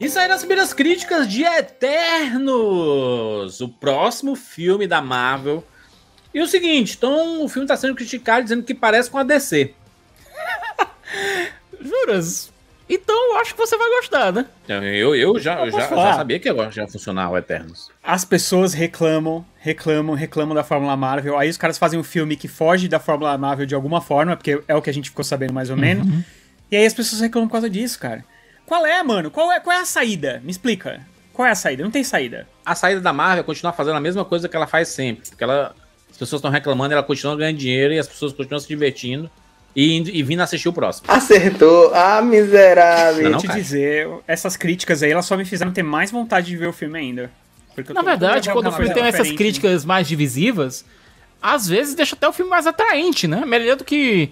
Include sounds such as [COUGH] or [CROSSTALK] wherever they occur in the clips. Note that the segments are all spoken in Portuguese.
E saíram as primeiras críticas de Eternos, o próximo filme da Marvel. E o seguinte, então o filme está sendo criticado dizendo que parece com a DC. [LAUGHS] Juras? Então eu acho que você vai gostar, né? Eu, eu, já, eu já, já, sabia que ia funcionar o Eternos. As pessoas reclamam, reclamam, reclamam da Fórmula Marvel. Aí os caras fazem um filme que foge da Fórmula Marvel de alguma forma, porque é o que a gente ficou sabendo mais ou menos. Uhum. E aí as pessoas reclamam por causa disso, cara. Qual é, mano? Qual é, qual é a saída? Me explica. Qual é a saída? Não tem saída. A saída da Marvel é continuar fazendo a mesma coisa que ela faz sempre. Porque ela, as pessoas estão reclamando, ela continua ganhando dinheiro e as pessoas continuam se divertindo e, e vindo assistir o próximo. Acertou. Ah, miserável. Vou te dizer, essas críticas aí, elas só me fizeram ter mais vontade de ver o filme ainda. Na verdade, quando o filme tem essas críticas mais divisivas, às vezes deixa até o filme mais atraente, né? Melhor do que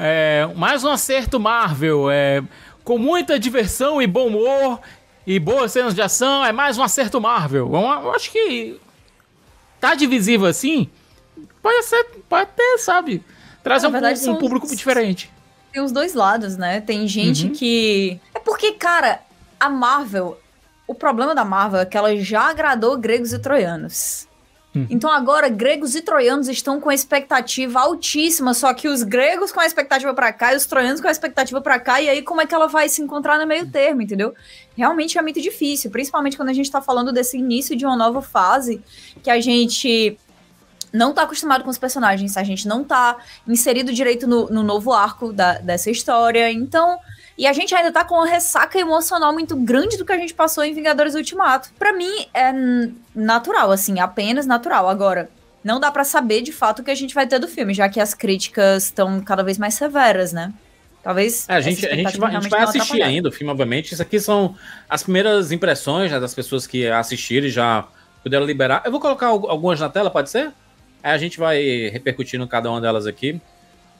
é, mais um acerto Marvel. É, com muita diversão e bom humor e boas cenas de ação, é mais um acerto Marvel. Eu acho que tá divisível assim, pode ser, pode ter, sabe, trazer um, verdade, um, público diferente. Tem os dois lados, né? Tem gente uhum. que. É porque, cara, a Marvel. O problema da Marvel é que ela já agradou gregos e troianos. Hum. Então agora gregos e troianos estão com a expectativa altíssima, só que os gregos com a expectativa para cá e os troianos com a expectativa para cá, e aí como é que ela vai se encontrar no meio termo, entendeu? Realmente é muito difícil, principalmente quando a gente tá falando desse início de uma nova fase, que a gente não tá acostumado com os personagens, a gente não tá inserido direito no, no novo arco da, dessa história, então e a gente ainda tá com uma ressaca emocional muito grande do que a gente passou em Vingadores Ultimato. Para mim é natural, assim, apenas natural. Agora, não dá para saber de fato o que a gente vai ter do filme, já que as críticas estão cada vez mais severas, né? Talvez. É, a gente, a gente vai, a gente vai assistir ainda o filme, obviamente. Isso aqui são as primeiras impressões né, das pessoas que assistiram e já puderam liberar. Eu vou colocar algumas na tela, pode ser? Aí a gente vai repercutindo cada uma delas aqui.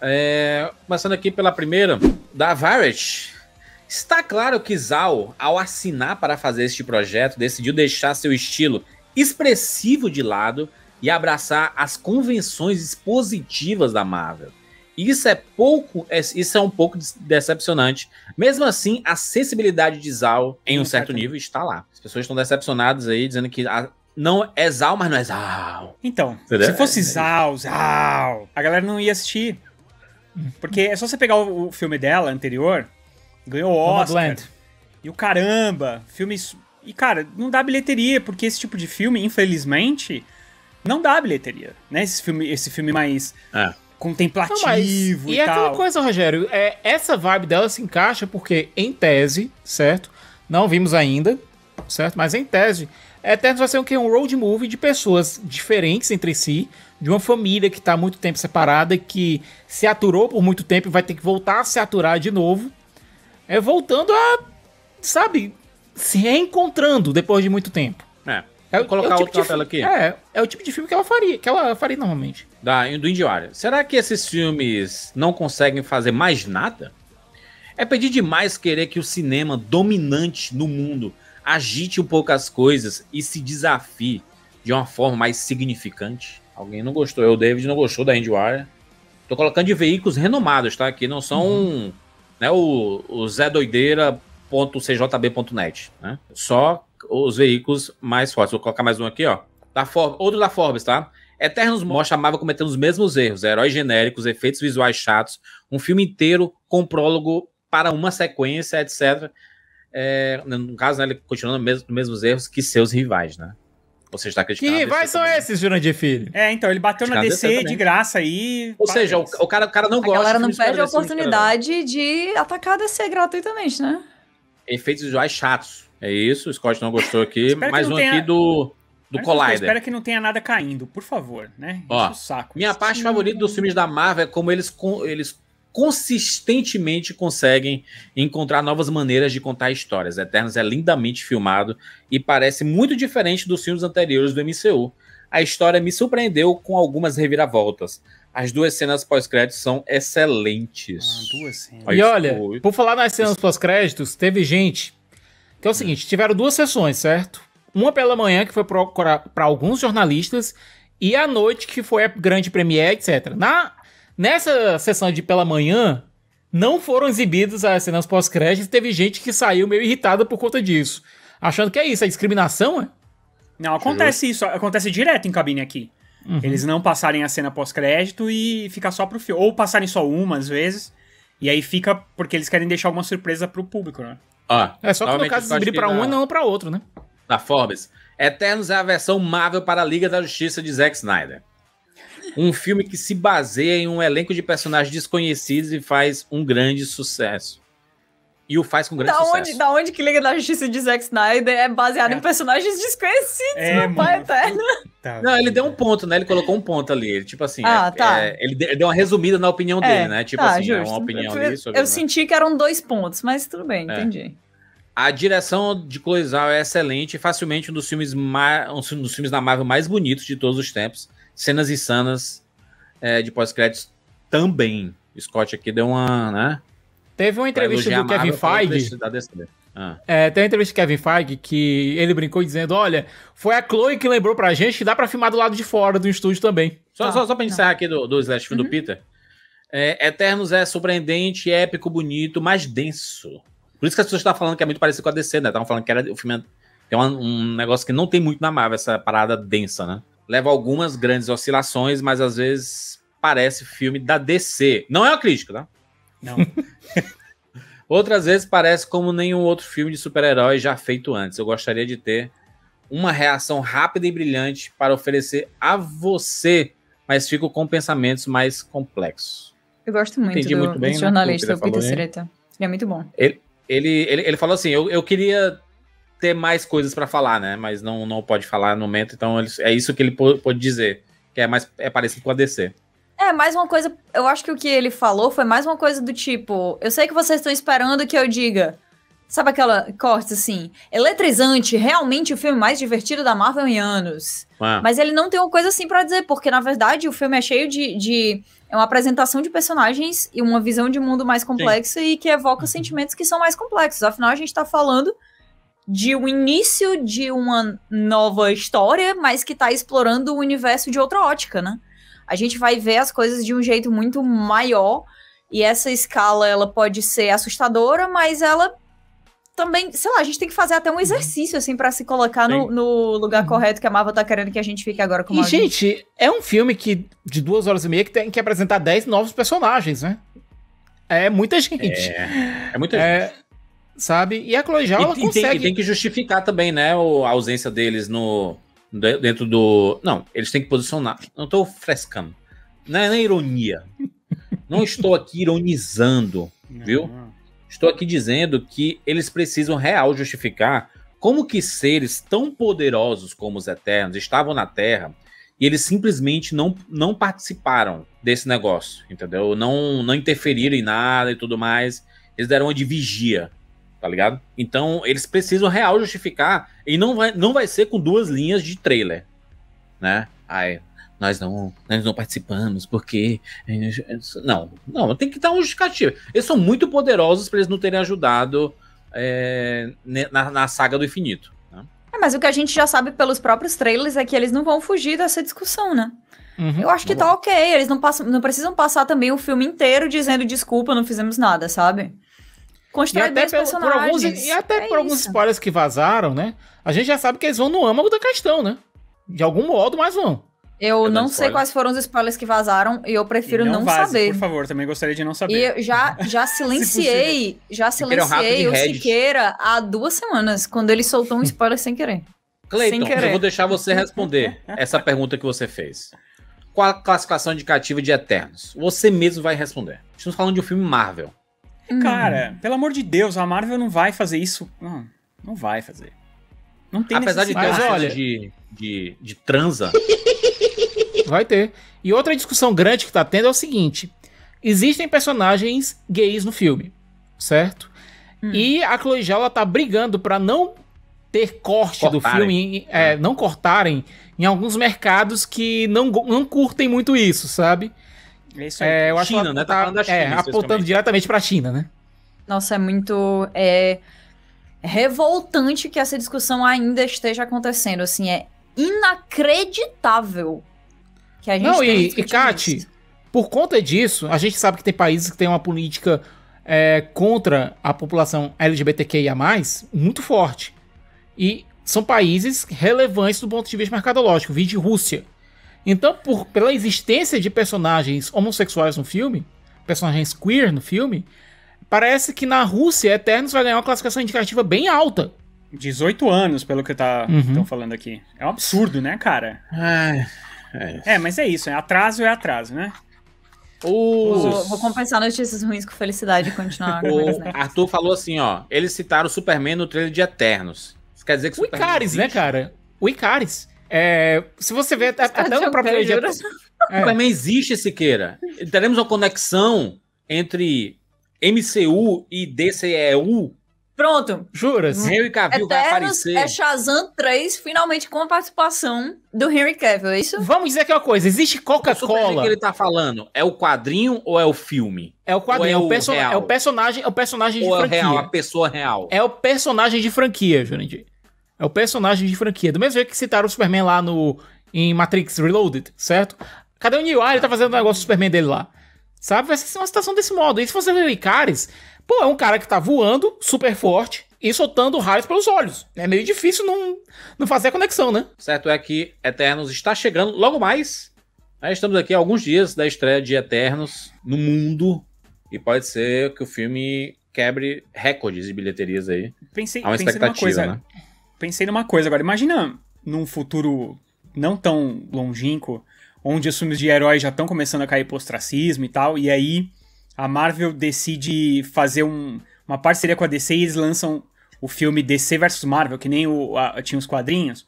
É, começando aqui pela primeira, da Variety. Está claro que Zal, ao assinar para fazer este projeto, decidiu deixar seu estilo expressivo de lado e abraçar as convenções expositivas da Marvel. Isso é pouco, é, isso é um pouco decepcionante. Mesmo assim, a sensibilidade de Zal em um certo nível está lá. As pessoas estão decepcionadas aí, dizendo que a, não é Zal, mas não é Zal. Então, Entendeu? se fosse Zal, Zal, a galera não ia assistir. Porque é só você pegar o, o filme dela anterior, ganhou Oscar. E o caramba, filmes. E, cara, não dá bilheteria, porque esse tipo de filme, infelizmente, não dá bilheteria. Né? Esse filme, esse filme mais. É. Contemplativo não, mas, e, e é tal. aquela coisa, Rogério, é, essa vibe dela se encaixa porque, em tese, certo? Não vimos ainda, certo? Mas em tese, Eternos vai ser o que? Um road movie de pessoas diferentes entre si, de uma família que está há muito tempo separada, que se aturou por muito tempo e vai ter que voltar a se aturar de novo. É voltando a, sabe, se reencontrando depois de muito tempo. É. É, Vou colocar é tipo outra tela aqui. É, é o tipo de filme que ela faria, que ela faria normalmente. Da, do Indiário. Será que esses filmes não conseguem fazer mais nada? É pedir demais querer que o cinema dominante no mundo agite um pouco as coisas e se desafie de uma forma mais significante? Alguém não gostou. Eu, David, não gostou da Endwire. Tô colocando de veículos renomados, tá? Que não são uhum. né, o, o Zé Doideira.cjb.net, né? Só os veículos mais fortes. Vou colocar mais um aqui, ó. Da For outro da Forbes, tá? Eternos mostra a Marvel cometendo os mesmos erros, heróis genéricos, efeitos visuais chatos, um filme inteiro com prólogo para uma sequência, etc. É, no caso, né, ele continuando os mesmos erros que seus rivais, né? Você está criticando. Que rivais são também. esses, Jurandir Filho? É, então, ele bateu na DC, DC de graça aí. Ou seja, o, o, cara, o cara não a gosta. A galera não perde a oportunidade de atacar a DC gratuitamente, né? Efeitos visuais chatos. É isso, o Scott não gostou aqui. Mais um tenha... aqui do, do Collider. Espero que não tenha nada caindo, por favor, né? Ó, saco. Minha parte favorita dos filmes da Marvel é como eles, eles consistentemente conseguem encontrar novas maneiras de contar histórias. Eternos é lindamente filmado e parece muito diferente dos filmes anteriores do MCU. A história me surpreendeu com algumas reviravoltas. As duas cenas pós-créditos são excelentes. Ah, duas cenas. E olha, por falar nas cenas pós-créditos, teve gente que é o seguinte, tiveram duas sessões, certo? Uma pela manhã que foi para alguns jornalistas e à noite que foi a grande premiere, etc. Na Nessa sessão de pela manhã, não foram exibidas as cenas pós-créditos. Teve gente que saiu meio irritada por conta disso. Achando que é isso, é discriminação, é? Não, acontece isso, acontece direto em cabine aqui. Uhum. Eles não passarem a cena pós-crédito e ficar só pro filme. Ou passarem só uma, às vezes. E aí fica porque eles querem deixar alguma surpresa pro público, né? Ah, é só que no caso exibir pra um e não pra outro, né? Da Forbes. Eternos é a versão Marvel para a Liga da Justiça de Zack Snyder. Um filme que se baseia em um elenco de personagens desconhecidos e faz um grande sucesso. E o faz com grande da sucesso. Onde, da onde que Liga da Justiça de Zack Snyder é baseado é. em personagens desconhecidos, é, meu pai eterno. Tá, não, ele deu um ponto, né? Ele colocou um ponto ali. Tipo assim, ah, é, tá. É, ele deu uma resumida na opinião é, dele, né? Tipo tá, assim, justo. é uma opinião eu, ali sobre. Eu senti que eram dois pontos, mas tudo bem, é. entendi. A direção de Cloizal é excelente, facilmente um dos filmes mais, um dos filmes da Marvel mais bonitos de todos os tempos. Cenas insanas é, de pós-créditos também. Scott aqui deu uma, né? Teve uma entrevista do Kevin Feige. Ah. É, tem uma entrevista do Kevin Feige que ele brincou dizendo: olha, foi a Chloe que lembrou pra gente que dá pra filmar do lado de fora do estúdio também. Só, ah, só, só pra encerrar aqui do, do Slash uhum. do Peter. É, Eternos é surpreendente, épico, bonito, mais denso. Por isso que as pessoas estavam falando que é muito parecido com a DC, né? Estavam falando que era o filme é um, um, negócio que não tem muito na Marvel, essa parada densa, né? Leva algumas grandes oscilações, mas às vezes parece filme da DC. Não é uma crítica, tá? Não. [LAUGHS] Outras vezes parece como nenhum outro filme de super-herói já feito antes. Eu gostaria de ter uma reação rápida e brilhante para oferecer a você, mas fico com pensamentos mais complexos. Eu gosto muito Entendi do, muito bem, do né, jornalista né, Peter Sereta. Ele é muito bom. Ele, ele, ele, ele falou assim: eu, eu queria ter mais coisas para falar, né? Mas não, não pode falar no momento, então ele, é isso que ele pode dizer, que é mais é parecido com a DC. É, mais uma coisa. Eu acho que o que ele falou foi mais uma coisa do tipo: eu sei que vocês estão esperando que eu diga. Sabe aquela corte assim? Eletrizante, realmente o filme mais divertido da Marvel em anos. Ah. Mas ele não tem uma coisa assim para dizer, porque na verdade o filme é cheio de, de. É uma apresentação de personagens e uma visão de mundo mais complexa Sim. e que evoca uhum. sentimentos que são mais complexos. Afinal, a gente tá falando de um início de uma nova história, mas que tá explorando o universo de outra ótica, né? A gente vai ver as coisas de um jeito muito maior e essa escala ela pode ser assustadora, mas ela também, sei lá, a gente tem que fazer até um uhum. exercício, assim, para se colocar no, no, lugar uhum. correto que a Marvel tá querendo que a gente fique agora com E, gente, é um filme que, de duas horas e meia que tem que apresentar dez novos personagens, né? É muita gente. É, é muita é, gente. Sabe? E a Chloe Zhao, ela consegue... Tem, e tem que justificar também, né, a ausência deles no, dentro do... Não, eles têm que posicionar. Não tô frescando. Não é, não é ironia. Não estou aqui ironizando, [LAUGHS] viu? Estou aqui dizendo que eles precisam real justificar como que seres tão poderosos como os Eternos estavam na Terra e eles simplesmente não, não participaram desse negócio, entendeu? Não, não interferiram em nada e tudo mais. Eles deram uma de vigia, tá ligado? Então eles precisam real justificar e não vai, não vai ser com duas linhas de trailer, né? Ai, nós não, nós não participamos, porque. Não, não, tem que dar um justificativo. Eles são muito poderosos para eles não terem ajudado é, na, na, saga do infinito. Né? É, mas o que a gente já sabe pelos próprios trailers é que eles não vão fugir dessa discussão, né? Uhum, Eu acho que tá ok. Eles não, passam, não precisam passar também o filme inteiro dizendo desculpa, não fizemos nada, sabe? Constrói bem os personagens. Por alguns, e até é por alguns spoilers que vazaram, né? A gente já sabe que eles vão no âmago da questão, né? De algum modo, mas vão. Eu não sei quais foram os spoilers que vazaram e eu prefiro e não, não vaze, saber. Por favor, também gostaria de não saber. E já, [LAUGHS] já silenciei, já silenciei o Siqueira há duas semanas, quando ele soltou um spoiler sem querer. Cleiton, eu vou deixar você responder essa pergunta que você fez. Qual a classificação indicativa de Eternos? Você mesmo vai responder. Estamos falando de um filme Marvel. Cara, hum. pelo amor de Deus, a Marvel não vai fazer isso. Não, não vai fazer. Não tem Apesar de ter Mas, olha, de, de, de transa. [LAUGHS] Vai ter. E outra discussão grande que tá tendo é o seguinte: existem personagens gays no filme, certo? Hum. E a Chloe Zhao, ela tá brigando para não ter corte cortarem. do filme, é, não cortarem em alguns mercados que não, não curtem muito isso, sabe? É isso aí. É, eu China, acho né? Tá, tá China, é, apontando diretamente pra China, né? Nossa, é muito é, revoltante que essa discussão ainda esteja acontecendo. Assim, é inacreditável que a gente Não, e, e Kati, por conta disso, a gente sabe que tem países que têm uma política é, contra a população LGBTQIA+, muito forte. E são países relevantes do ponto de vista mercadológico, vide Rússia. Então, por, pela existência de personagens homossexuais no filme, personagens queer no filme, parece que na Rússia Eternos vai ganhar uma classificação indicativa bem alta. 18 anos, pelo que tá, estão uhum. falando aqui. É um absurdo, né, cara? É, é. é, mas é isso, é atraso é atraso, né? Vou, vou, compensar notícias ruins com felicidade e continuar né? Arthur falou assim, ó. Eles citaram o Superman no trailer de Eternos. Isso quer dizer que o Icaris, né, cara? O Icaris. É, se você ver até, até no próprio trailer de é. Superman existe, Siqueira. Teremos uma conexão entre MCU e DCEU Pronto. Juras? Henry Cavill Eternos vai aparecer. É Shazam 3, finalmente com a participação do Henry Cavill, é isso? Vamos dizer aqui uma coisa: existe Coca-Cola. O que ele tá falando é o quadrinho ou é o filme? É o quadrinho, é, o, perso é, o personagem, é o personagem de ou franquia. É real, a pessoa real. É o personagem de franquia, Jurandir. É o personagem de franquia. Do mesmo jeito que citaram o Superman lá no em Matrix Reloaded, certo? Cadê o Neil? Ah, ele tá fazendo o um negócio do Superman dele lá. Sabe? Vai ser uma situação desse modo. E se você ver o Icaris, Pô, é um cara que tá voando, super forte, e soltando raios pelos olhos. É meio difícil não, não fazer a conexão, né? Certo é que Eternos está chegando logo mais. Né? Estamos aqui há alguns dias da estreia de Eternos no mundo. E pode ser que o filme quebre recordes de bilheterias aí. Pensei, Há uma pensei expectativa, coisa, né? Pensei numa coisa agora. Imagina num futuro não tão longínquo, onde os filmes de heróis já estão começando a cair pro ostracismo e tal, e aí a Marvel decide fazer um, uma parceria com a DC e eles lançam o filme DC vs Marvel, que nem o, a, tinha os quadrinhos.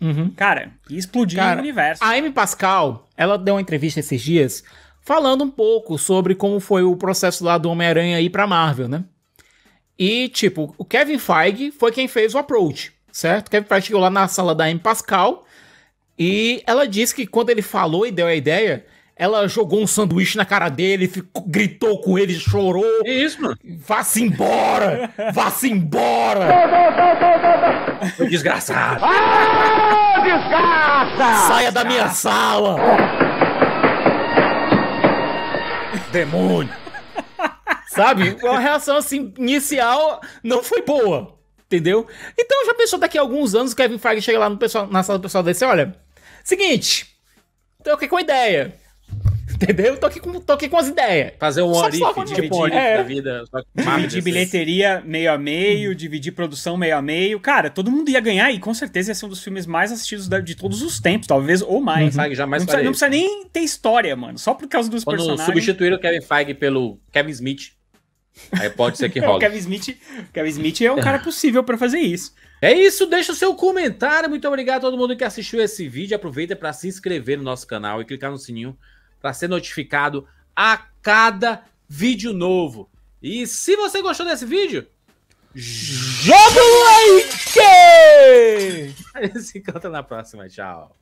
Uhum. Cara, e explodiu o universo. A Amy Pascal, ela deu uma entrevista esses dias falando um pouco sobre como foi o processo lá do Homem-Aranha ir pra Marvel, né? E, tipo, o Kevin Feige foi quem fez o approach, certo? O Kevin Feige chegou lá na sala da Amy Pascal e ela disse que quando ele falou e deu a ideia, ela jogou um sanduíche na cara dele, ficou, gritou com ele, chorou. É isso, mano. Vá-se embora! Vá-se embora! Desgraçado! Ah, desgraça! Saia da minha sala! Demônio! Sabe? Uma reação assim, inicial não foi boa. Entendeu? Então já pensou daqui a alguns anos o Kevin Feige chega lá no pessoal, na sala do pessoal desse, olha, seguinte, tô aqui com uma ideia. Entendeu? Tô aqui com, tô aqui com as ideias. Fazer um orife, tipo é. da vida. Dividir bilheteria meio a meio, dividir produção meio a meio. Cara, todo mundo ia ganhar e com certeza ia ser um dos filmes mais assistidos de todos os tempos, talvez, ou mais. Uhum. Já mais não, precisa, não precisa nem ter história, mano. Só por causa dos Quando personagens. substituíram o Kevin Feige pelo Kevin Smith. Aí pode ser que role. [LAUGHS] o Kevin Smith, Kevin Smith é um cara [LAUGHS] possível para fazer isso. É isso, deixa o seu comentário. Muito obrigado a todo mundo que assistiu esse vídeo. Aproveita para se inscrever no nosso canal e clicar no sininho para ser notificado a cada vídeo novo. E se você gostou desse vídeo, joga o like! [LAUGHS] Se encontra na próxima, tchau.